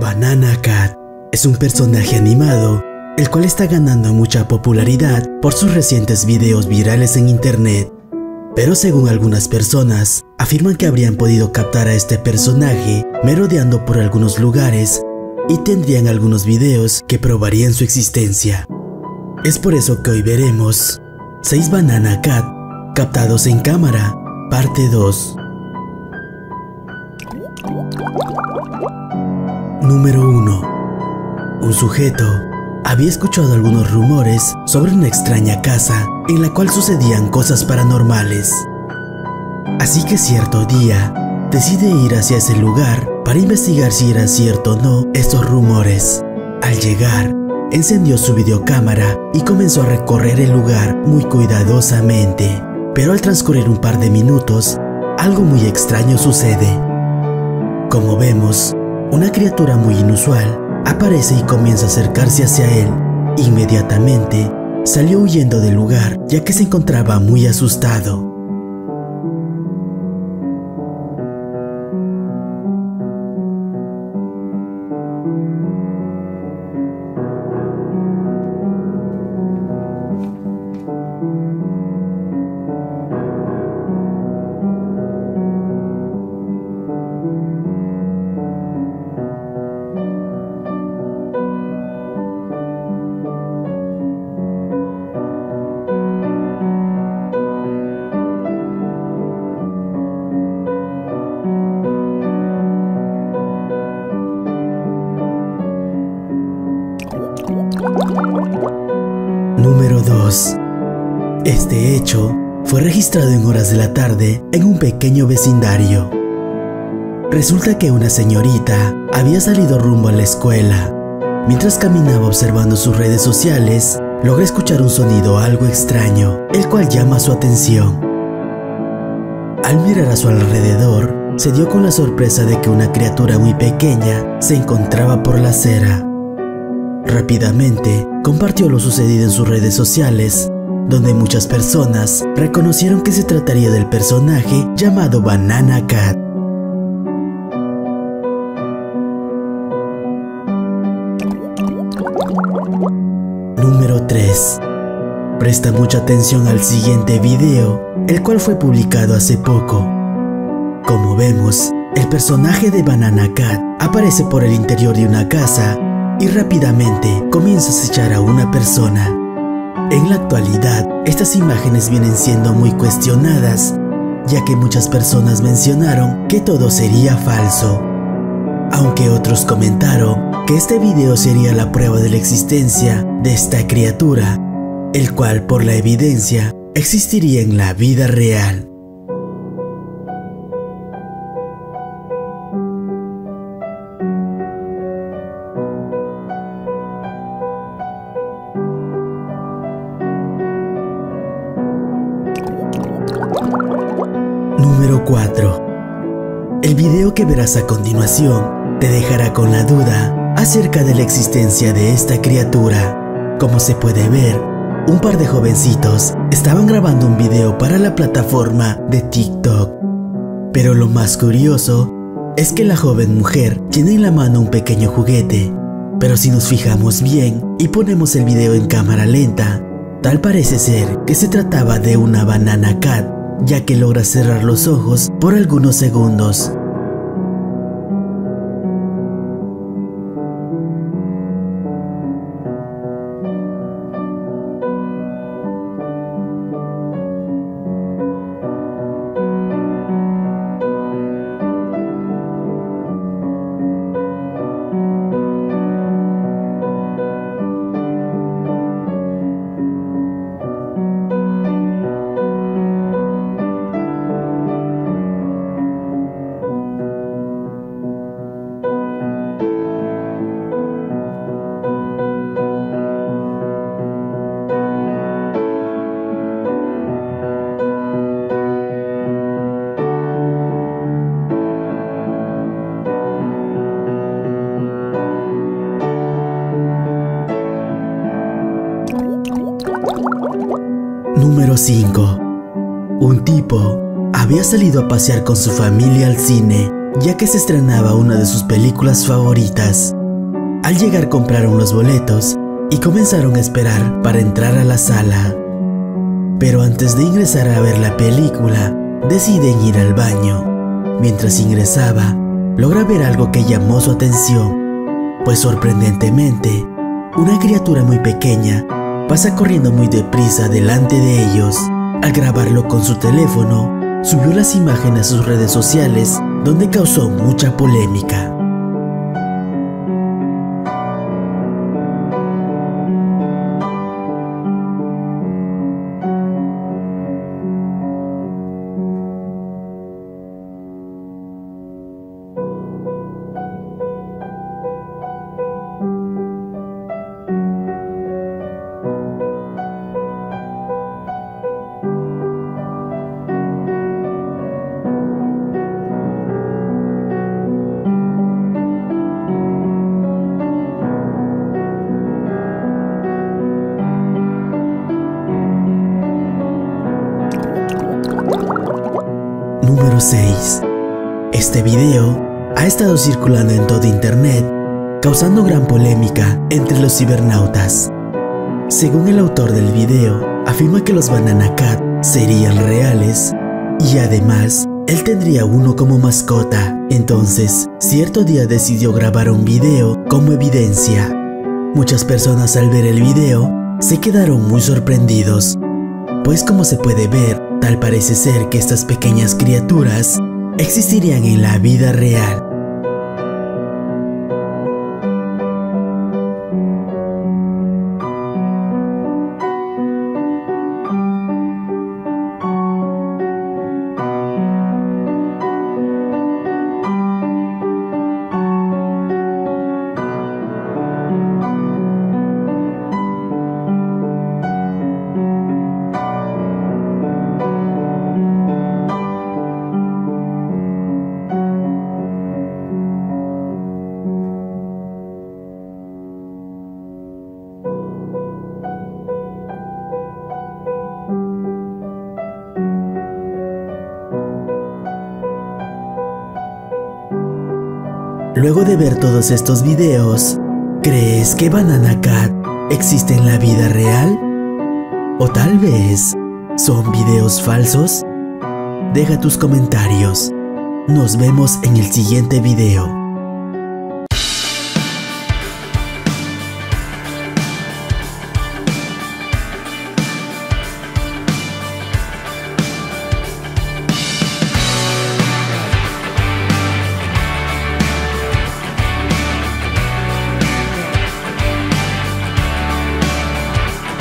Banana Cat es un personaje animado el cual está ganando mucha popularidad por sus recientes videos virales en internet. Pero según algunas personas, afirman que habrían podido captar a este personaje merodeando por algunos lugares y tendrían algunos videos que probarían su existencia. Es por eso que hoy veremos 6 Banana Cat captados en cámara, parte 2. Número 1. Un sujeto había escuchado algunos rumores sobre una extraña casa en la cual sucedían cosas paranormales. Así que cierto día decide ir hacia ese lugar para investigar si eran cierto o no estos rumores. Al llegar, encendió su videocámara y comenzó a recorrer el lugar muy cuidadosamente. Pero al transcurrir un par de minutos, algo muy extraño sucede. Como vemos, una criatura muy inusual aparece y comienza a acercarse hacia él. Inmediatamente salió huyendo del lugar ya que se encontraba muy asustado. Número 2. Este hecho fue registrado en horas de la tarde en un pequeño vecindario. Resulta que una señorita había salido rumbo a la escuela. Mientras caminaba observando sus redes sociales, logra escuchar un sonido algo extraño, el cual llama su atención. Al mirar a su alrededor, se dio con la sorpresa de que una criatura muy pequeña se encontraba por la acera. Rápidamente compartió lo sucedido en sus redes sociales, donde muchas personas reconocieron que se trataría del personaje llamado Banana Cat. Número 3. Presta mucha atención al siguiente video, el cual fue publicado hace poco. Como vemos, el personaje de Banana Cat aparece por el interior de una casa y rápidamente comienza a acechar a una persona. En la actualidad, estas imágenes vienen siendo muy cuestionadas, ya que muchas personas mencionaron que todo sería falso. Aunque otros comentaron que este video sería la prueba de la existencia de esta criatura, el cual por la evidencia existiría en la vida real. 4. El video que verás a continuación te dejará con la duda acerca de la existencia de esta criatura. Como se puede ver, un par de jovencitos estaban grabando un video para la plataforma de TikTok. Pero lo más curioso es que la joven mujer tiene en la mano un pequeño juguete. Pero si nos fijamos bien y ponemos el video en cámara lenta, tal parece ser que se trataba de una banana cat ya que logra cerrar los ojos por algunos segundos. Número 5. Un tipo había salido a pasear con su familia al cine ya que se estrenaba una de sus películas favoritas. Al llegar compraron los boletos y comenzaron a esperar para entrar a la sala. Pero antes de ingresar a ver la película, deciden ir al baño. Mientras ingresaba, logra ver algo que llamó su atención, pues sorprendentemente, una criatura muy pequeña pasa corriendo muy deprisa delante de ellos. Al grabarlo con su teléfono, subió las imágenes a sus redes sociales donde causó mucha polémica. Número 6. Este video ha estado circulando en todo internet, causando gran polémica entre los cibernautas. Según el autor del video, afirma que los Banana Cat serían reales y además él tendría uno como mascota. Entonces, cierto día decidió grabar un video como evidencia. Muchas personas al ver el video se quedaron muy sorprendidos, pues como se puede ver, Tal parece ser que estas pequeñas criaturas existirían en la vida real Luego de ver todos estos videos, ¿crees que Banana Cat existe en la vida real? ¿O tal vez son videos falsos? Deja tus comentarios. Nos vemos en el siguiente video.